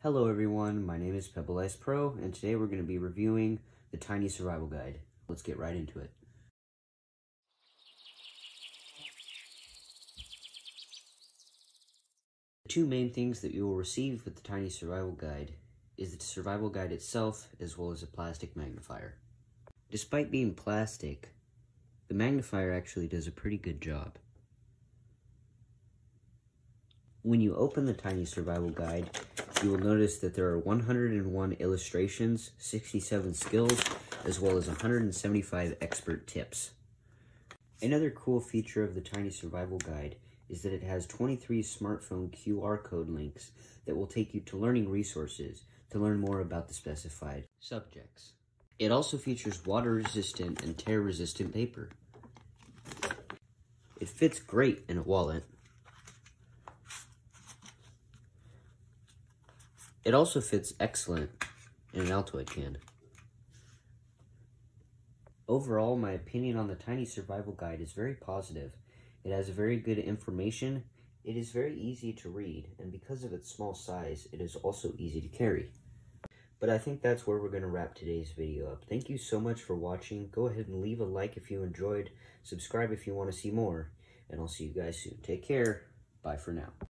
Hello everyone, my name is Pebble Ice Pro, and today we're going to be reviewing the Tiny Survival Guide. Let's get right into it. The two main things that you will receive with the Tiny Survival Guide is the survival guide itself as well as a plastic magnifier. Despite being plastic, the magnifier actually does a pretty good job. When you open the Tiny Survival Guide, you will notice that there are 101 illustrations, 67 skills, as well as 175 expert tips. Another cool feature of the Tiny Survival Guide is that it has 23 smartphone QR code links that will take you to learning resources to learn more about the specified subjects. It also features water-resistant and tear-resistant paper. It fits great in a wallet. It also fits excellent in an Altoid can. Overall, my opinion on the Tiny Survival Guide is very positive. It has very good information, it is very easy to read, and because of its small size, it is also easy to carry. But I think that's where we're going to wrap today's video up. Thank you so much for watching. Go ahead and leave a like if you enjoyed. Subscribe if you want to see more. And I'll see you guys soon. Take care. Bye for now.